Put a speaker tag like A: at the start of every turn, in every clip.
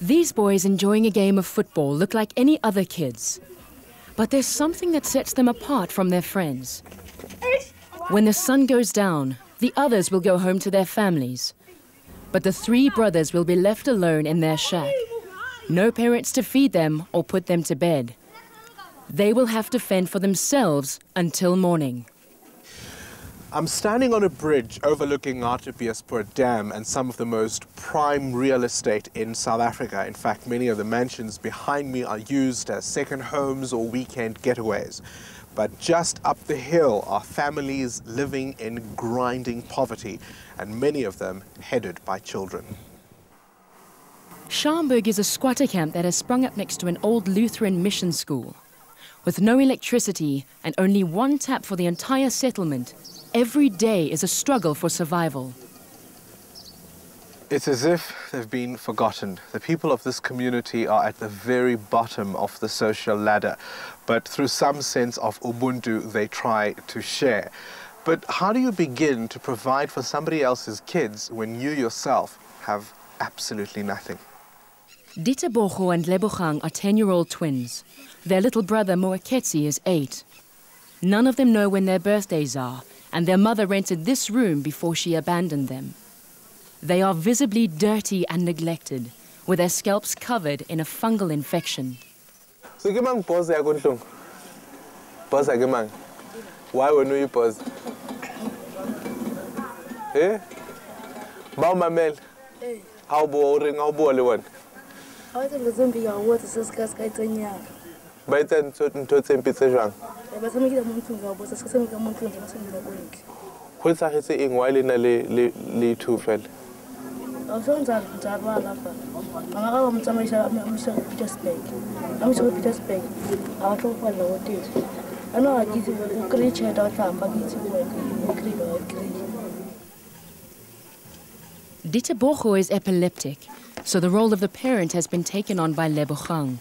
A: These boys enjoying a game of football look like any other kids. But there's something that sets them apart from their friends. When the sun goes down, the others will go home to their families. But the three brothers will be left alone in their shack. No parents to feed them or put them to bed. They will have to fend for themselves until morning.
B: I'm standing on a bridge overlooking Hartbeespoort Dam and some of the most prime real estate in South Africa. In fact, many of the mansions behind me are used as second homes or weekend getaways. But just up the hill are families living in grinding poverty, and many of them headed by children.
A: Schaumburg is a squatter camp that has sprung up next to an old Lutheran mission school. With no electricity and only one tap for the entire settlement, every day is a struggle for survival.
B: It's as if they've been forgotten. The people of this community are at the very bottom of the social ladder, but through some sense of Ubuntu, they try to share. But how do you begin to provide for somebody else's kids when you yourself have absolutely nothing?
A: Dita Bogo and Lebogang are 10 year old twins. Their little brother Moeketsi is 8. None of them know when their birthdays are, and their mother rented this room before she abandoned them. They are visibly dirty and neglected, with their scalps covered in a fungal infection.
B: So ke mang pause ya kontlong? Pause ke mang? Why wena you pause? Eh? Ba o mamela? Ha o bua o reng ha o bua le bona?
C: Ha o tsela tse mpe ka go botsa se se ka se ka etsang yana
B: Ba etsa ntho ntho tse mpe tse jwang?
C: ba tshamekile mo ntlong ka go botsa se ka tshameka mo ntlong ke ba tshameka ko ntle
B: Go etsagetse eng wa le na le le le two fela?
C: ga o se ntse ntse a lwala fa mama ga ba mo tsamaisa a mo isa ko petersburg a mo isa ko petersburg a batla go palela ko teng ano ga ke itse o kry-e tšhelete wa tlapa ke itse o kry-e ba kry-e
A: Dita Bogo is epileptic, so the role of the parent has been taken on by Lebogang.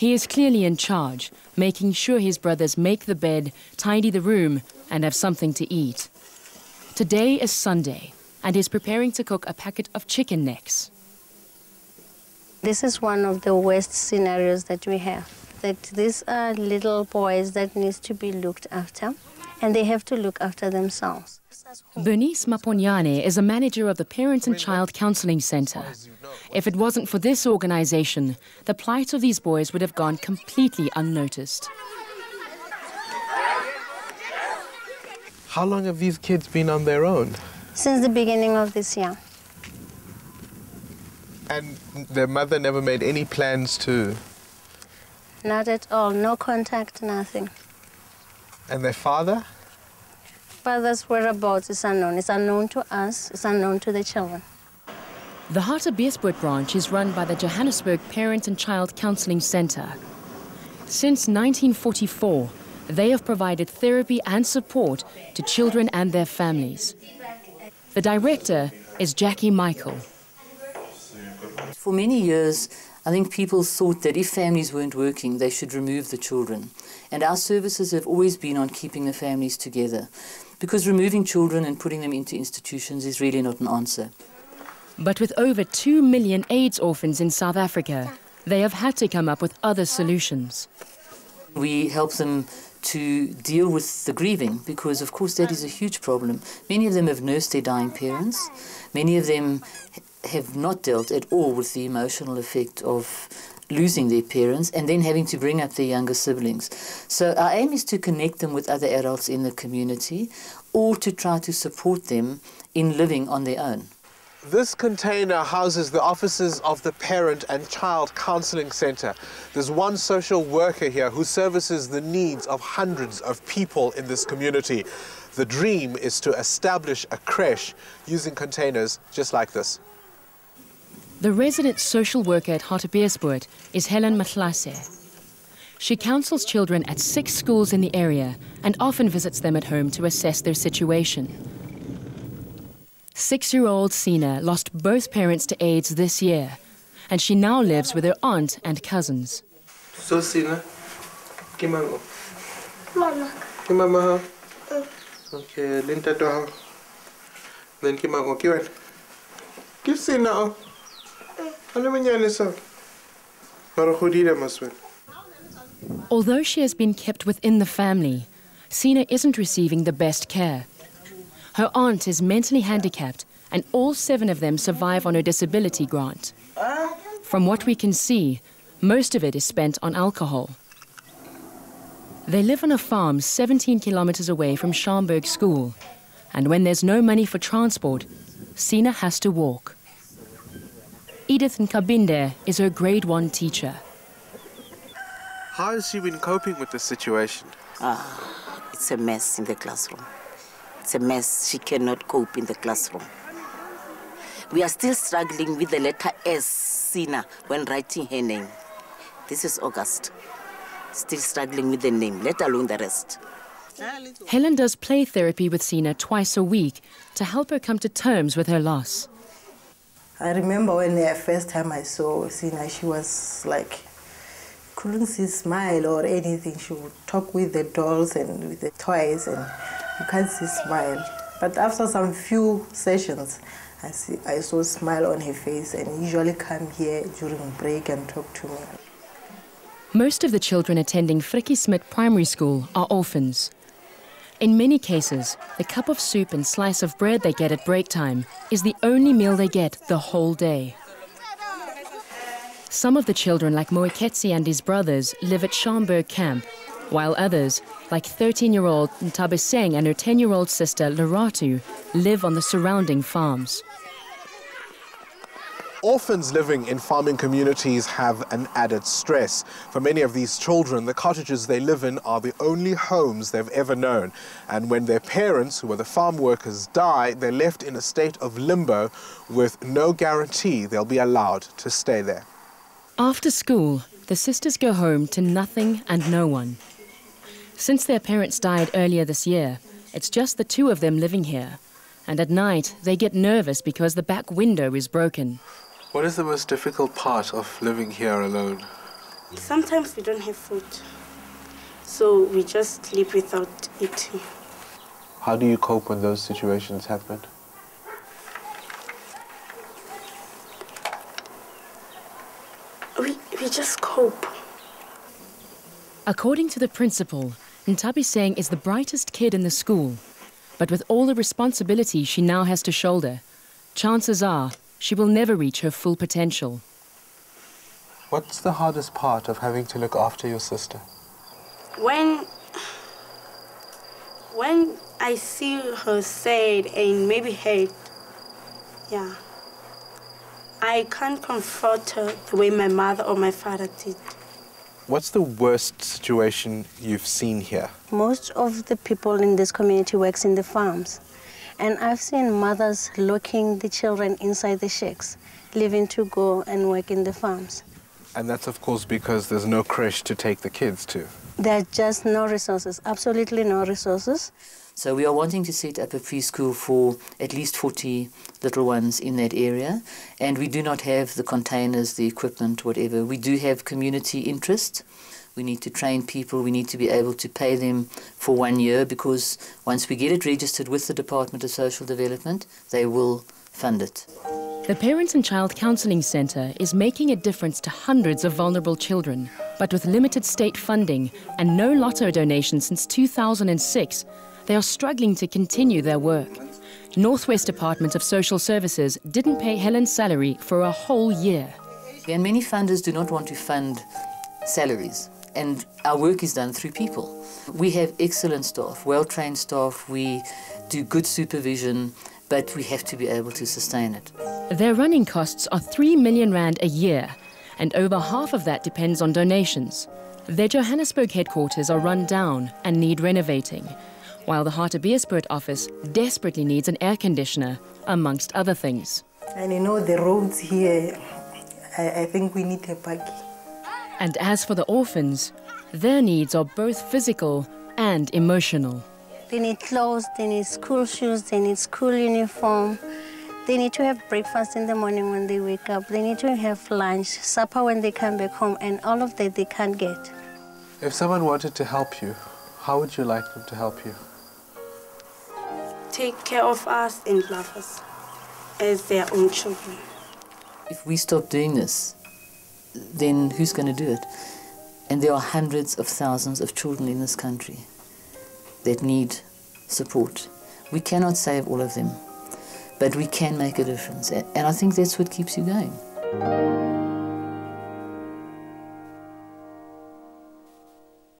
A: He is clearly in charge, making sure his brothers make the bed, tidy the room, and have something to eat. Today is Sunday, and he's preparing to cook a packet of chicken necks.
D: This is one of the worst scenarios that we have. That these are little boys that needs to be looked after, and they have to look after themselves.
A: Bernice Maponyane is a manager of the Parent and Child Counseling Center. If it wasn't for this organization, the plight of these boys would have gone completely unnoticed.
B: How long have these kids been on their own?
D: Since the beginning of this year,
B: And their mother never made any plans to.
D: not at all, no contact, nothing.
B: And their father?
D: Father's whereabouts is unknown. It's unknown to us. It's unknown to the children.
A: The Hartbeespoort branch is run by the Johannesburg Parent and Child Counseling Center. Since 1944, they have provided therapy and support to children and their families. The director is Jackie Michael.
E: For many years, I think people thought that if families weren't working, they should remove the children. And our services have always been on keeping the families together. Because removing children and putting them into institutions is really not an answer.
A: But with over 2 million AIDS orphans in South Africa, they have had to come up with other solutions.
E: We help them to deal with the grieving because, of course, that is a huge problem. Many of them have nursed their dying parents. Many of them have not dealt at all with the emotional effect of losing their parents and then having to bring up their younger siblings. So, our aim is to connect them with other adults in the community or to try to support them in living on their own.
B: This container houses the offices of the Parent and Child Counseling Center. There's one social worker here who services the needs of hundreds of people in this community. The dream is to establish a creche using containers just like this.
A: The resident social worker at Hartbeespoort is Helen Matlase. She counsels children at six schools in the area and often visits them at home to assess their situation. Six year old Sina lost both parents to AIDS this year, and she now lives with her aunt and cousins.
B: So, Sina, Kimango.
C: Mama.
B: Kimama. Okay, Linta Then Kimango, Kiwan. Kisina.
A: Although she has been kept within the family, Sina isn't receiving the best care. Her aunt is mentally handicapped, and all seven of them survive on her disability grant. From what we can see, most of it is spent on alcohol. They live on a farm 17 kilometers away from Schaumburg School, and when there's no money for transport, Sina has to walk. Edith Nkabinde is her grade one teacher.
B: How has she been coping with this situation?
F: Ah, it's a mess in the classroom. It's a mess. She cannot cope in the classroom. We are still struggling with the letter S, Sina, when writing her name. This is August. Still struggling with the name, let alone the rest.
A: Helen does play therapy with Sina twice a week to help her come to terms with her loss.
G: I remember when the first time I saw Sina, she was like, couldn't see smile or anything. She would talk with the dolls and with the toys, and you can't see smile. But after some few sessions, I, see, I saw smile on her face and usually come here during break and talk to me.
A: Most of the children attending Frikkie Smith Primary School are orphans. In many cases, the cup of soup and slice of bread they get at break time is the only meal they get the whole day. Some of the children, like Moeketsi and his brothers, live at Schaumburg camp, while others, like 13 year old Ntabiseng and her 10 year old sister Laratu, live on the surrounding farms.
B: Orphans living in farming communities have an added stress. For many of these children, the cottages they live in are the only homes they've ever known. And when their parents, who are the farm workers, die, they're left in a state of limbo with no guarantee they'll be allowed to stay there.
A: After school, the sisters go home to nothing and no one. Since their parents died earlier this year, it's just the two of them living here. And at night, they get nervous because the back window is broken.
B: What is the most difficult part of living here alone?
H: Sometimes we don't have food, so we just sleep without eating.
B: How do you cope when those situations happen?
H: We, we just cope.
A: According to the principal, Ntabiseng is the brightest kid in the school. But with all the responsibility she now has to shoulder, chances are she will never reach her full potential.
B: What's the hardest part of having to look after your sister?
H: When when I see her sad and maybe hurt, yeah, I can't comfort her the way my mother or my father did.
B: What's the worst situation you've seen here?
D: Most of the people in this community works in the farms. And I've seen mothers locking the children inside the shacks, leaving to go and work in the farms.
B: And that's, of course, because there's no creche to take the kids to.
D: There are just no resources, absolutely no resources.
E: So we are wanting to set up a preschool for at least 40 little ones in that area. And we do not have the containers, the equipment, whatever. We do have community interest. We need to train people. We need to be able to pay them for one year because once we get it registered with the Department of Social Development, they will fund it.
A: The Parents and Child Counselling Centre is making a difference to hundreds of vulnerable children. But with limited state funding and no lotto donations since 2006, they are struggling to continue their work. Northwest Department of Social Services didn't pay Helen's salary for a whole year.
E: And many funders do not want to fund salaries and our work is done through people. We have excellent staff, well trained staff, we do good supervision, but we have to be able to sustain it.
A: Their running costs are 3 million Rand a year, and over half of that depends on donations. Their Johannesburg headquarters are run down and need renovating, while the Hartbeespoort office desperately needs an air conditioner, amongst other things.
G: And you know, the roads here, I, I think we need a buggy.
A: And as for the orphans, their needs are both physical and emotional.
D: They need clothes, they need school shoes, they need school uniform. They need to have breakfast in the morning when they wake up. They need to have lunch, supper when they come back home, and all of that they can't get.
B: If someone wanted to help you, how would you like them to help you?
H: Take care of us and love us as their own children.
E: if we stop doing this, then who's going to do it? And there are hundreds of thousands of children in this country that need support. We cannot save all of them, but we can make a difference. And I think that's what keeps you going.